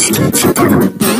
States are